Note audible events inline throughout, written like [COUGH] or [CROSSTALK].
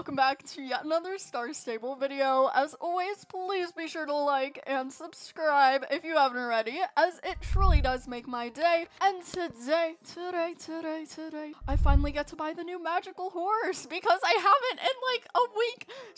welcome back to yet another Star Stable video. As always, please be sure to like and subscribe if you haven't already, as it truly does make my day. And today, today, today, today, I finally get to buy the new magical horse because I haven't in like a.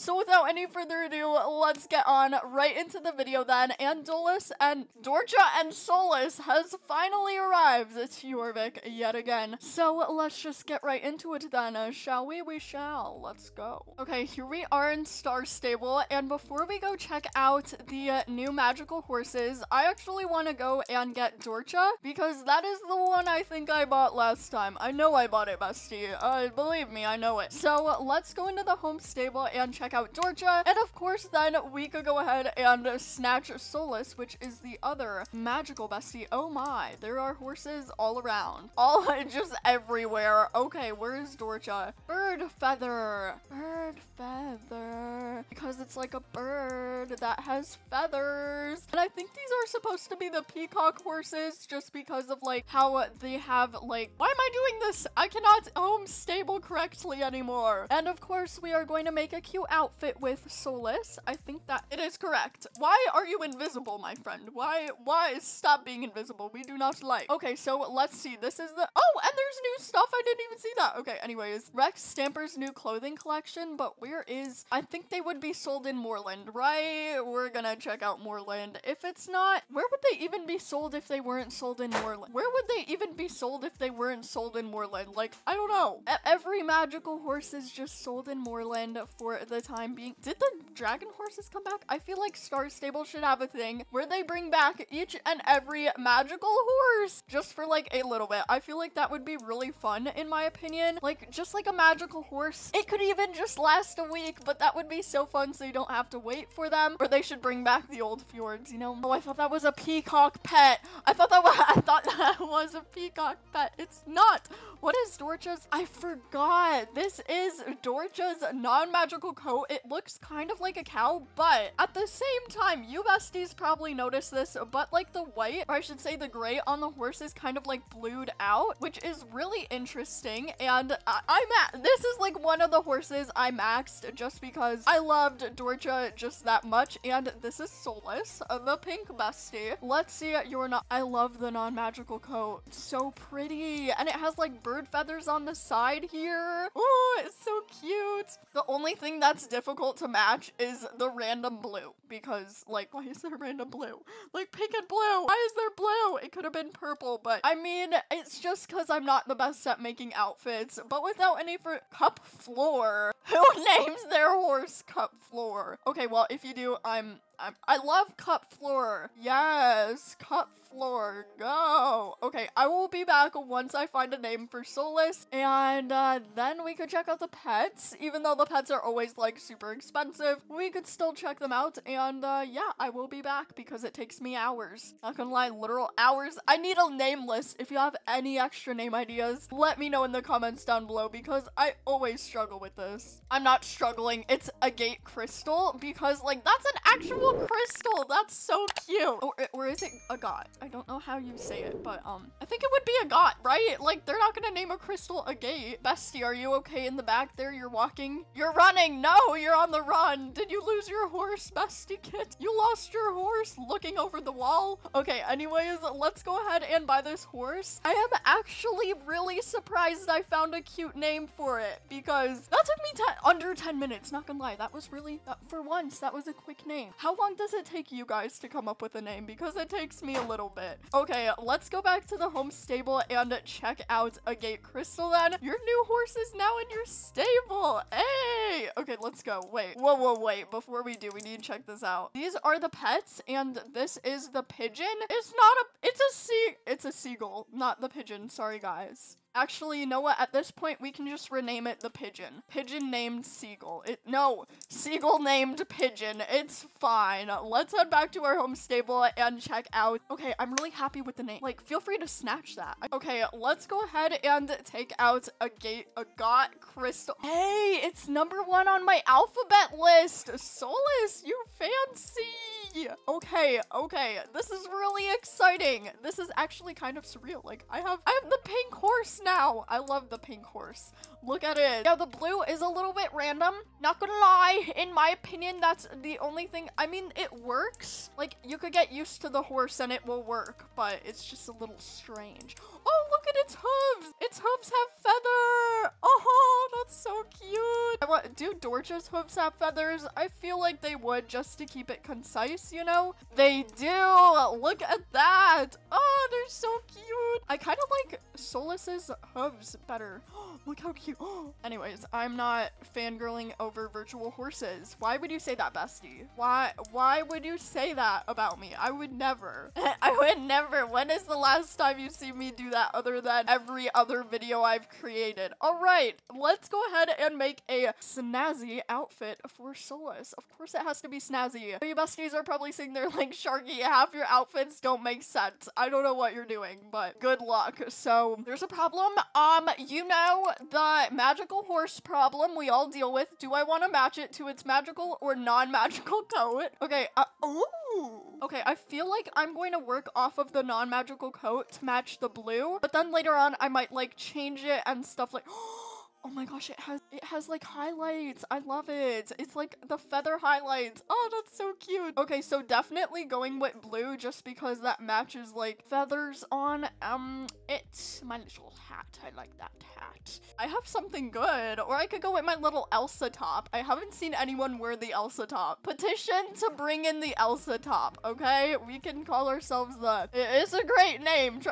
So without any further ado, let's get on right into the video then. And Dolus and Dorcha and Solas has finally arrived to Jorvik yet again. So let's just get right into it then, uh, shall we? We shall. Let's go. Okay, here we are in Star Stable, and before we go check out the uh, new magical horses, I actually want to go and get Dorcha, because that is the one I think I bought last time. I know I bought it, bestie. Uh, believe me, I know it. So let's go into the home stable and check out Dorcha, and of course then we could go ahead and snatch Solas, which is the other magical bestie. Oh my, there are horses all around. [LAUGHS] All, just everywhere. Okay, where's Dorcha? Bird feather. Bird feather. Because it's like a bird that has feathers. And I think these are supposed to be the peacock horses just because of like how they have like, why am I doing this? I cannot home stable correctly anymore. And of course we are going to make a cute outfit with Solas. I think that it is correct. Why are you invisible, my friend? Why, why stop being invisible? We do not like. Okay, so let's see. This is the, oh, and there's new stuff. I didn't even see that. Okay, anyways, Rex Stamper's new clothing collection but where is... I think they would be sold in Moorland, right? We're gonna check out Moorland. If it's not, where would they even be sold if they weren't sold in Moorland? Where would they even be sold if they weren't sold in Moorland? Like, I don't know. every magical horse is just sold in Moorland for the time being. Did the dragon horses come back? I feel like Star Stable should have a thing where they bring back each and every magical horse just for like a little bit. I feel like that would be really fun in my opinion. Like, just like a magical horse. It could even just last a week, but that would be so fun so you don't have to wait for them. Or they should bring back the old fjords, you know? Oh, I thought that was a peacock pet. I thought that was, [LAUGHS] I thought that was a peacock pet. It's not. What is Dorcha's? I forgot. This is Dorcha's non-magical coat. It looks kind of like a cow, but at the same time, you besties probably noticed this, but like the white, or I should say the gray on the horse is kind of like blued out, which is really interesting. And I I'm at, this is like one of the horses I maxed just because I loved Dorcha just that much. And this is Solas, the pink bestie. Let's see your not, I love the non-magical coat. So pretty. And it has like bird feathers on the side here. Oh, it's so cute. The only thing that's difficult to match is the random blue because like, why is there random blue? Like pink and blue. Why is there blue? It could have been purple, but I mean, it's just because I'm not the best at making outfits, but without any for cup floor. [LAUGHS] Who names their horse cup floor? Okay, well, if you do, I'm I, love cup floor. Yes, cup floor. Go. Okay, I will be back once I find a name for Solas, and uh, then we could check out the pets. Even though the pets are always like super expensive, we could still check them out. And uh, yeah, I will be back because it takes me hours. Not gonna lie, literal hours. I need a name list. If you have any extra name ideas, let me know in the comments down below because I always struggle with this. I'm not struggling. It's a gate Crystal because like that's an actual crystal. That's so cute. Or, or is it Agat? I don't know how you say it, but um, I think it would be a god, right? Like they're not gonna name a crystal a gate. Bestie, are you okay in the back there? You're walking? You're running. No, you're on the run. Did you lose your horse, Bestie Kit? You lost your horse looking over the wall? Okay, anyways, let's go ahead and buy this horse. I am actually really surprised I found a cute name for it because that took me under 10 minutes. Not gonna lie, that was really, uh, for once, that was a quick name. How long does it take you guys to come up with a name? Because it takes me a little bit. Okay, let's go back to the home stable and check out a gate Crystal then. Your new horse is now in your stable. Hey! Okay, let's go. Wait. Whoa, whoa, wait. Before we do, we need to check this out. These are the pets and this is the pigeon. It's not a, it's a sea, it's a seagull, not the pigeon. Sorry, guys. Actually, you know what? At this point, we can just rename it the pigeon. Pigeon named Seagull. It No, Seagull named Pigeon. It's fine. Let's head back to our home stable and check out. Okay, I'm really happy with the name. Like, feel free to snatch that. Okay, let's go ahead and take out a gate, a got crystal. Hey, it's number one on my alphabet list. Solas, you fancy. Okay, okay. This is really exciting. This is actually kind of surreal. Like I have I have the pink horse now. I love the pink horse. Look at it. Yeah, the blue is a little bit random. Not gonna lie, in my opinion, that's the only thing. I mean, it works. Like you could get used to the horse and it will work, but it's just a little strange. Oh, look at its hooves. Its hooves have feather. So want, do Dorcha's hooves have feathers? I feel like they would just to keep it concise, you know? They do. Look at that. Oh, they're so cute. I kind of like Solas's hooves better. [GASPS] Look how cute. [GASPS] Anyways, I'm not fangirling over virtual horses. Why would you say that, bestie? Why why would you say that about me? I would never. [LAUGHS] I would never. When is the last time you see me do that other than every other video I've created? All right, let's go ahead and make a snazzy outfit for Solas. Of course it has to be snazzy. You besties are probably sitting there like, Sharky, half your outfits don't make sense. I don't know what you're doing, but good luck. So there's a problem. Um, you know, the magical horse problem we all deal with. Do I want to match it to its magical or non-magical coat? Okay, uh, ooh. Okay, I feel like I'm going to work off of the non-magical coat to match the blue, but then later on I might like change it and stuff like Oh my gosh, it has it has like highlights. I love it. It's like the feather highlights. Oh, that's so cute. Okay, so definitely going with blue just because that matches like feathers on um it. My little hat. I like that hat. I have something good. Or I could go with my little Elsa top. I haven't seen anyone wear the Elsa top. Petition to bring in the Elsa top, okay? We can call ourselves the It's a great name. [GASPS]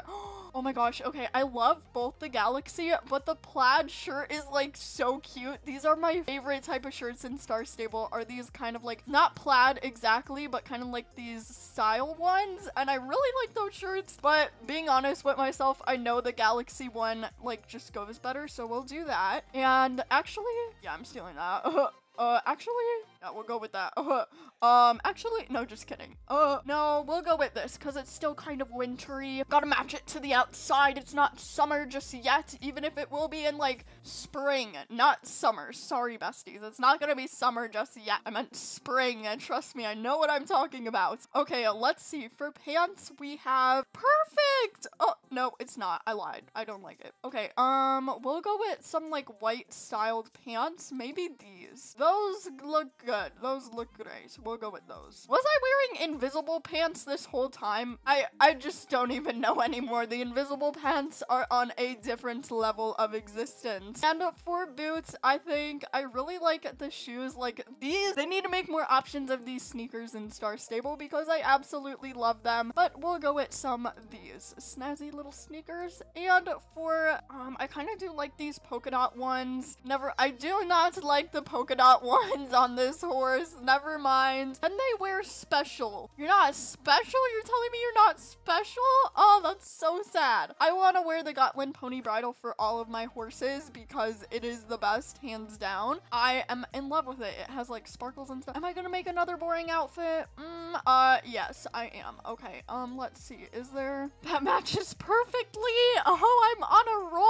Oh my gosh, okay, I love both the Galaxy, but the plaid shirt is like so cute. These are my favorite type of shirts in Star Stable are these kind of like, not plaid exactly, but kind of like these style ones. And I really like those shirts, but being honest with myself, I know the Galaxy one like just goes better, so we'll do that. And actually, yeah, I'm stealing that. [LAUGHS] Uh, actually, yeah, we'll go with that. [LAUGHS] Um, actually, no, just kidding. Uh, no, we'll go with this because it's still kind of wintry. Gotta match it to the outside. It's not summer just yet, even if it will be in like spring, not summer. Sorry, besties. It's not gonna be summer just yet. I meant spring, and trust me, I know what I'm talking about. Okay, let's see. For pants, we have perfect. Oh, no, it's not. I lied. I don't like it. Okay, um, we'll go with some like white styled pants. Maybe these. Those look good. Those look great. We'll go with those. Was I wearing invisible pants this whole time? I, I just don't even know anymore. The invisible pants are on a different level of existence. And for boots, I think I really like the shoes. Like these, they need to make more options of these sneakers in Star Stable because I absolutely love them. But we'll go with some of these snazzy little sneakers. And for, um, I kind of do like these polka dot ones. Never, I do not like the polka dot [LAUGHS] ones on this horse. Never mind. And they wear special. You're not special? You're telling me you're not special? Oh, that's so sad. I want to wear the Gotland pony bridle for all of my horses because it is the best, hands down. I am in love with it. It has like sparkles and stuff. Am I gonna make another boring outfit? Mm, uh, yes, I am. Okay, um, let's see. Is there... [LAUGHS] That matches perfectly. Oh, I'm on a roll.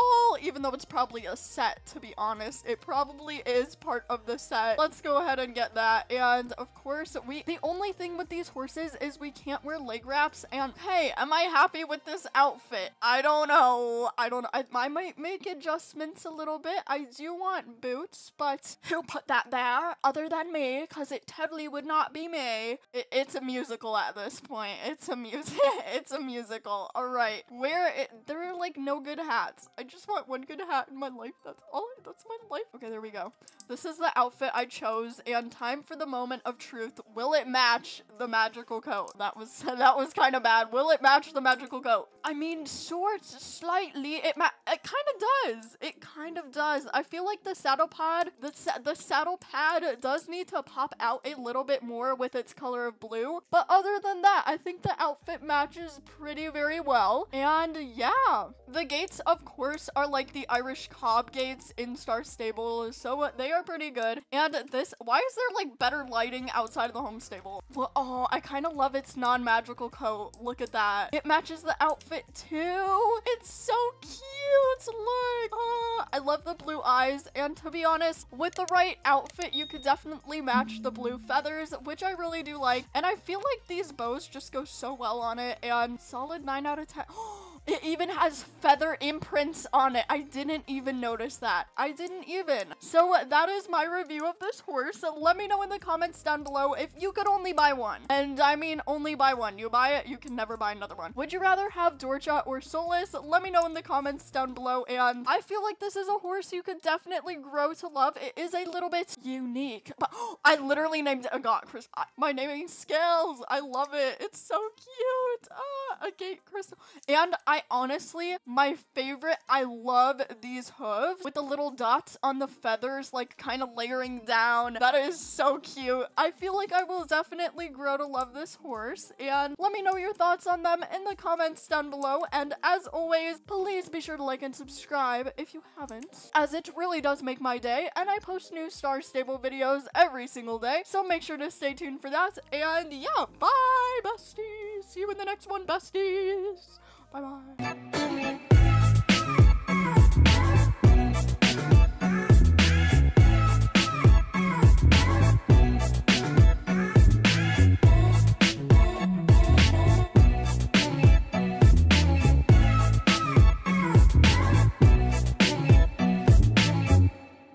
Even though it's probably a set, to be honest. It probably is part of the set. Let's go ahead and get that. And of course, we the only thing with these horses is we can't wear leg wraps. And hey, am I happy with this outfit? I don't know. I don't I, I might make adjustments a little bit. I do want boots, but [LAUGHS] who put that there other than me? Because it totally would not be me. It, it's a musical at this point. It's a music. [LAUGHS] it's a musical. All right. Where it, there are like no good hats. I just want one good hat in my life. That's all. That's my life. Okay, there we go. This is the outfit I chose, and time for the moment of truth. Will it match the magical coat? That was [LAUGHS] that was kind of bad. Will it match the magical coat? I mean, sort slightly. It ma- it kind of does. It kind of does. I feel like the saddle pad, the sa- the saddle pad does need to pop out a little bit more with its color of blue. But other than that, I think the outfit matches pretty very well. And yeah, the gaits, of course, are like the Irish cob gaits in Star Stable, so they are pretty good. And and this, why is there like better lighting outside of the home stable? Well, oh, I kind of love its non-magical coat. Look at that. It matches the outfit too. It's so cute. Look. Oh, I love the blue eyes, and to be honest, with the right outfit, you could definitely match the blue feathers, which I really do like. And I feel like these bows just go so well on it, and solid 9 out of 10. [GASPS] It even has feather imprints on it. I didn't even notice that. I didn't even. So that is my review of this horse. Let me know in the comments down below if you could only buy one. And I mean only buy one. You buy it, you can never buy another one. Would you rather have Dorcha or Solas? Let me know in the comments down below. And I feel like this is a horse you could definitely grow to love. It is a little bit unique. [GASPS] But [GASPS] I literally named it a Agate Chris. My naming skills. I love it. It's so cute. Ah, Agate Crystal. And I honestly, my favorite, I love these hooves with the little dots on the feathers, like kind of layering down. That is so cute. I feel like I will definitely grow to love this horse. And let me know your thoughts on them in the comments down below. And as always, please be sure to like and subscribe if you haven't, as it really does make my day. And I post new Star Stable videos every single day. So make sure to stay tuned for that. And yeah, bye, besties. See you in the next one, besties. Bye bye.